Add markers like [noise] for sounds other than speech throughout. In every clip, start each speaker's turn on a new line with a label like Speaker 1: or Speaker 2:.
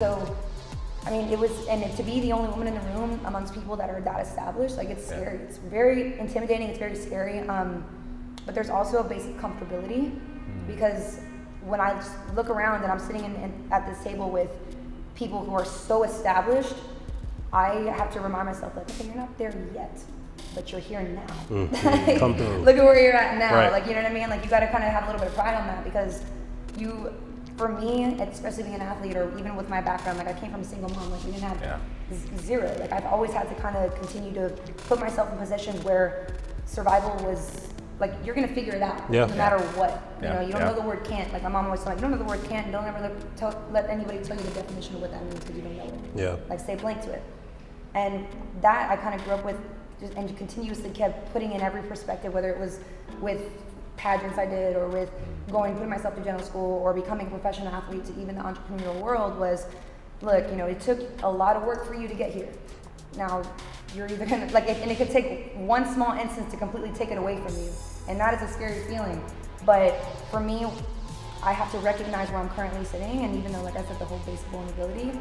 Speaker 1: So, I mean, it was, and to be the only woman in the room amongst people that are that established, like it's scary. It's very intimidating. It's very scary. Um, but there's also a basic comfortability hmm. because when I look around and I'm sitting in, in, at this table with people who are so established, I have to remind myself, like, okay, you're not there yet, but you're here now. Hmm. [laughs] Hmm. Like,
Speaker 2: Comfortable.
Speaker 1: Look at where you're at now.
Speaker 2: Right.
Speaker 1: Like, you know what I mean? Like, you got to kind of have a little bit of pride on that because you, for me, especially being an athlete or even with my background, like I came from a single mom, like we didn't have
Speaker 3: Yeah.
Speaker 1: zero. Like I've always had to kind of continue to put myself in positions where survival was like you're gonna figure it out
Speaker 2: Yeah.
Speaker 1: no matter what. You know, you don't
Speaker 3: yeah.
Speaker 1: know the word can't. Like my mom always told me, you don't know the word can't. Don't ever let, tell, let anybody tell you the definition of what that means because you don't know it.
Speaker 2: Yeah.
Speaker 1: Like stay blank to it. And that I kind of grew up with, just, and continuously kept putting in every perspective, whether it was with pageants I did, or with going putting myself through general school, or becoming a professional athlete to even the entrepreneurial world. Was, look, you know, it took a lot of work for you to get here. Now you're either gonna like, and it could take one small instance to completely take it away from you, and that is a scary feeling. But for me, I have to recognize where I'm currently sitting, and even though, like I said, the whole basic vulnerability,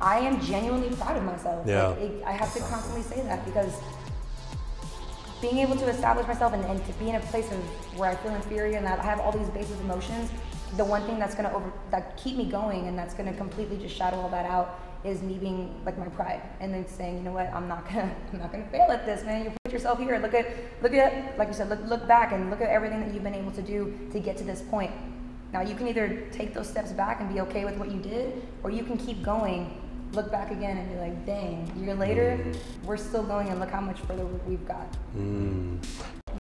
Speaker 1: I am genuinely proud of myself.
Speaker 2: Yeah.
Speaker 1: Like, it, I have to constantly say that because being able to establish myself and, and to be in a place of where I feel inferior and that I have all these basic emotions, the one thing that's gonna over that keep me going and that's gonna completely just shadow all that out is me being like my pride and then saying, you know what, I'm not gonna [laughs] I'm not gonna fail at this, man. You put yourself here. Look at look at like you said, look look back and look at everything that you've been able to do to get to this point. Now you can either take those steps back and be okay with what you did, or you can keep going, look back again and be like, dang, a year later, we're still going and look how much further we've got.
Speaker 2: Mm.